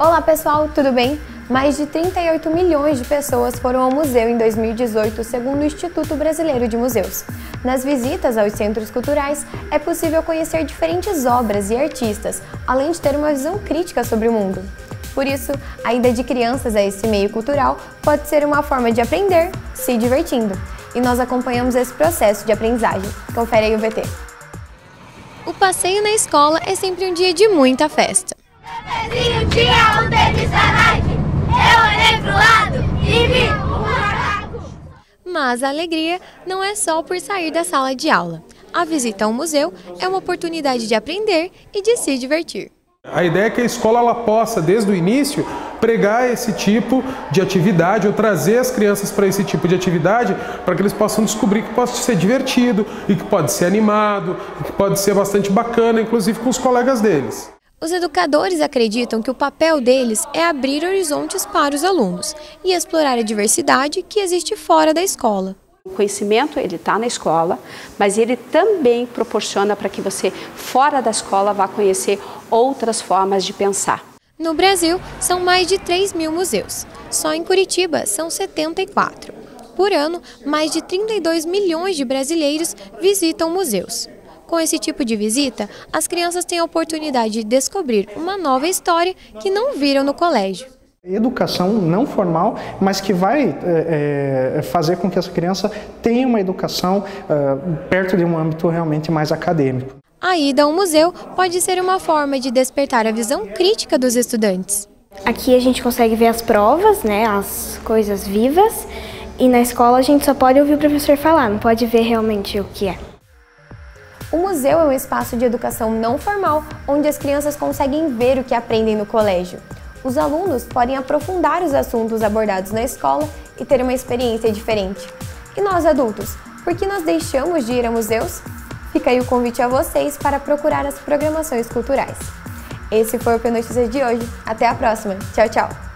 Olá pessoal, tudo bem? Mais de 38 milhões de pessoas foram ao museu em 2018, segundo o Instituto Brasileiro de Museus. Nas visitas aos centros culturais, é possível conhecer diferentes obras e artistas, além de ter uma visão crítica sobre o mundo. Por isso, a ida de crianças a esse meio cultural pode ser uma forma de aprender se divertindo. E nós acompanhamos esse processo de aprendizagem. Confere aí o VT. O passeio na escola é sempre um dia de muita festa bebezinho tinha um. Eu olhei pro lado e vi um macaco. Mas a alegria não é só por sair da sala de aula. A visita ao museu é uma oportunidade de aprender e de se divertir. A ideia é que a escola ela possa, desde o início, pregar esse tipo de atividade ou trazer as crianças para esse tipo de atividade para que eles possam descobrir que pode ser divertido e que pode ser animado, e que pode ser bastante bacana, inclusive com os colegas deles. Os educadores acreditam que o papel deles é abrir horizontes para os alunos e explorar a diversidade que existe fora da escola. O conhecimento ele está na escola, mas ele também proporciona para que você fora da escola vá conhecer outras formas de pensar. No Brasil, são mais de 3 mil museus. Só em Curitiba são 74. Por ano, mais de 32 milhões de brasileiros visitam museus. Com esse tipo de visita, as crianças têm a oportunidade de descobrir uma nova história que não viram no colégio. Educação não formal, mas que vai é, fazer com que essa criança tenha uma educação é, perto de um âmbito realmente mais acadêmico. A ida ao museu pode ser uma forma de despertar a visão crítica dos estudantes. Aqui a gente consegue ver as provas, né, as coisas vivas, e na escola a gente só pode ouvir o professor falar, não pode ver realmente o que é. O museu é um espaço de educação não formal, onde as crianças conseguem ver o que aprendem no colégio. Os alunos podem aprofundar os assuntos abordados na escola e ter uma experiência diferente. E nós adultos, por que nós deixamos de ir a museus? Fica aí o convite a vocês para procurar as programações culturais. Esse foi o P de hoje. Até a próxima. Tchau, tchau!